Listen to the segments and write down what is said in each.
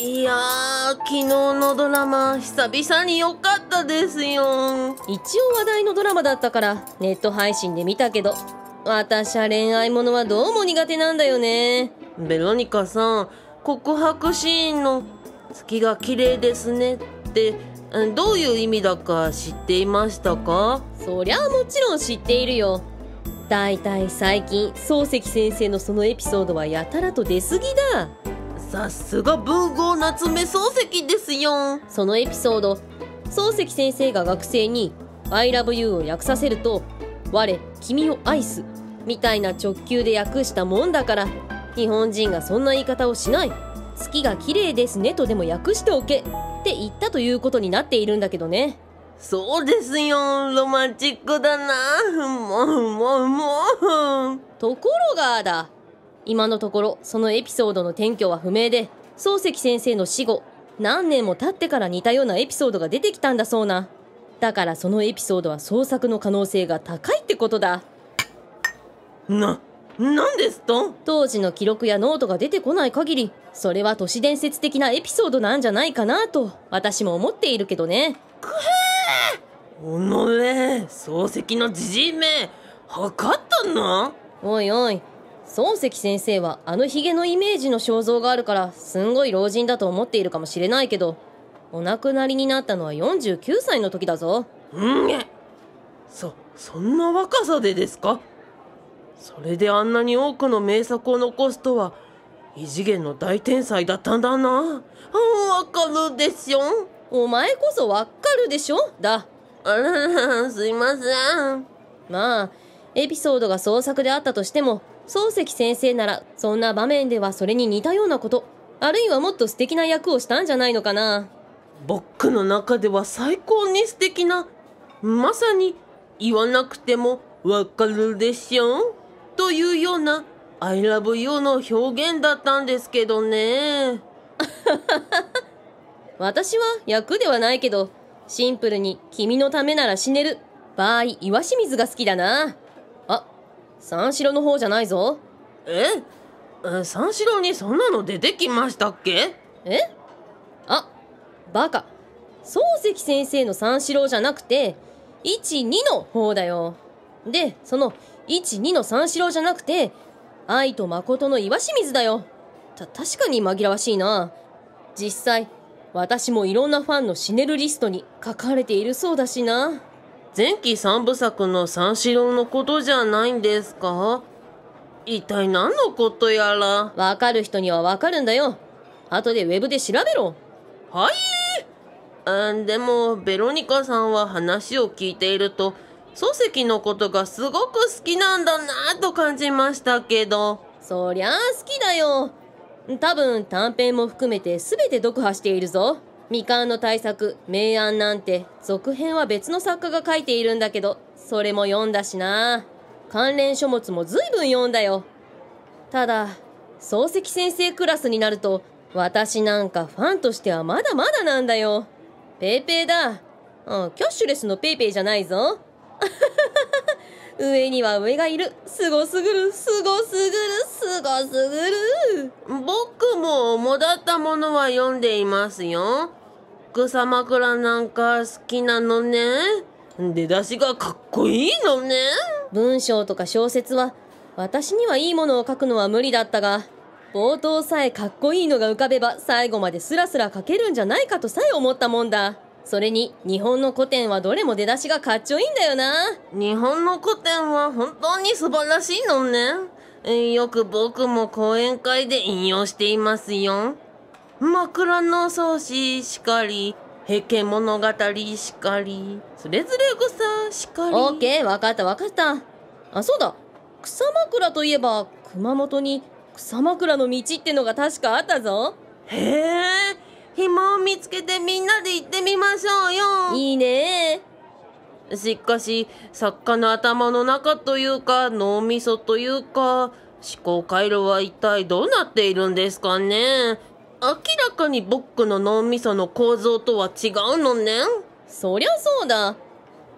いやー昨日のドラマ久々に良かったですよ。一応話題のドラマだったからネット配信で見たけど私は恋愛ものはどうも苦手なんだよね。ベロニカさん告白シーンの「月が綺麗ですね」ってうんどういう意味だか知っていましたか？そりゃあもちろん知っているよ。だいたい最近漱石先生のそのエピソードはやたらと出過ぎださすが文豪夏目漱石ですよ。そのエピソード。漱石先生が学生に「I love you」を訳させると「我君を愛す」みたいな直球で訳したもんだから日本人がそんな言い方をしない。月が綺麗ですねとでも訳しておけって言ったということになっているんだけどね。そうですよ。ロマンチックだな。もうもうもうところがだ今のところそのエピソードの転居は不明で漱石先生の死後何年も経ってから似たようなエピソードが出てきたんだそうな。だからそのエピソードは創作の可能性が高いってことだ。な何ですと？当時の記録やノートが出てこない限りそれは都市伝説的なエピソードなんじゃないかなと私も思っているけどね。おのれ漱石のじじいめ測ったなおいおい漱石先生はあのヒゲのイメージの肖像があるからすんごい老人だと思っているかもしれないけどお亡くなりになったのは49歳の時だぞ。うんげ。そそんな若さでですか？それであんなに多くの名作を残すとは異次元の大天才だったんだな。うんわかるでしょお前こそわかるでしょ？だ。あららすいません。まあエピソードが創作であったとしても漱石先生ならそんな場面ではそれに似たようなことあるいはもっと素敵な役をしたんじゃないのかな。僕の中では最高に素敵なまさに言わなくてもわかるでしょというような I love you の表現だったんですけどね。私は役ではないけどシンプルに君のためなら死ねる。場合岩清水が好きだな。あ三四郎の方じゃないぞ。え？え三四郎にそんなの出てきましたっけ？え？あバカ。漱石先生の三四郎じゃなくて12の方だよ。でその12の三四郎じゃなくて愛と誠の岩清水だよ。た確かに紛らわしいな。実際私もいろんなファンの死ねるリストに書かれているそうだしな前期三部作の三四郎のことじゃないんですか？一体何のことやら？わかる人にはわかるんだよ。後でウェブで調べろ。はい。あでもベロニカさんは話を聞いていると漱石のことがすごく好きなんだなと感じましたけど。そりゃあ好きだよ。多分短編も含めて全て読破しているぞ未完の大作「明暗」なんて続編は別の作家が書いているんだけどそれも読んだしな。関連書物も随分読んだよ。ただ漱石先生クラスになると私なんかファンとしてはまだまだなんだよ。ペイペイだ。うんキャッシュレスの PayPay じゃないぞ。上には上がいる。すごすぐる。すごすぐる。すごすぐる。僕も主だったものは読んでいますよ。草枕なんか好きなのね。出だしがかっこいいのね。文章とか小説は私にはいいものを書くのは無理だったが冒頭さえかっこいいのが浮かべば最後までスラスラ書けるんじゃないかとさえ思ったもんだ。それに日本の古典はどれも出だしがかっちょいいんだよな。日本の古典は本当に素晴らしいのね。えよく僕も講演会で引用していますよ。枕草子しかり平家物語しかり。それぞれ草しかり。オッケーわかったわかった。あそうだ。草枕といえば熊本に草枕の道ってのが確かあったぞ。へえ暇を見つけてみんなで行ってみましょうよ。いいね。しかし作家の頭の中というか脳みそというか思考回路は一体どうなっているんですかね。明らかに僕の脳みその構造とは違うのね。そりゃそうだ。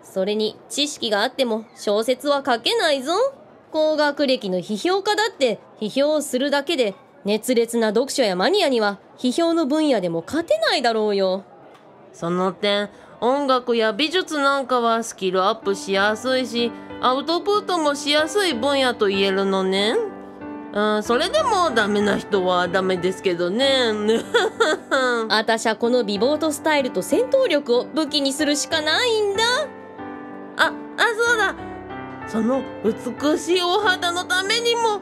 それに知識があっても小説は書けないぞ。高学歴の批評家だって批評をするだけで熱烈な読書やマニアには批評の分野でも勝てないだろうよ。その点音楽や美術なんかはスキルアップしやすいしアウトプットもしやすい分野と言えるのね。うんそれでもダメな人はダメですけどね。あたしゃこの美貌とスタイルと戦闘力を武器にするしかないんだ。ああそうだ。その美しいお肌のためにも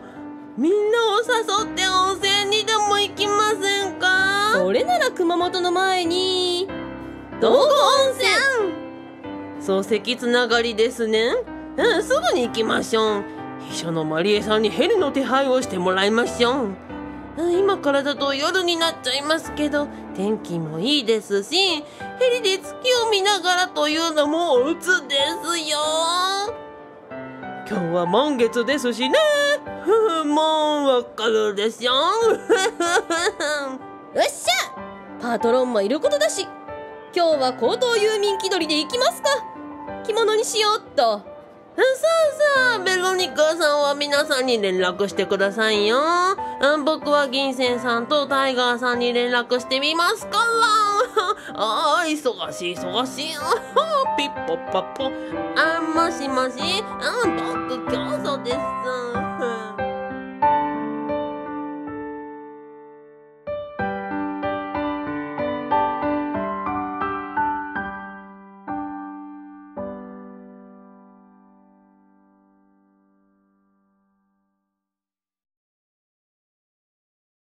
みんなを誘って温熊本の前に道後温泉。漱石つながりですね。うんすぐに行きましょう。秘書のマリエさんにヘリの手配をしてもらいましょう。うん今からだと夜になっちゃいますけど天気もいいですしヘリで月を見ながらというのもおつですよ。今日は満月ですしね。もうわかるでしょ。よっしゃパトロンもいることだし今日は江東郵便気取りで行きますか。着物にしようっと。さあさあベロニカさんは皆さんに連絡してくださいよ。僕は銀仙さんとタイガーさんに連絡してみますから。ああ忙しい忙しい。ピッポッパッポ。あもしもし。うん僕教祖です。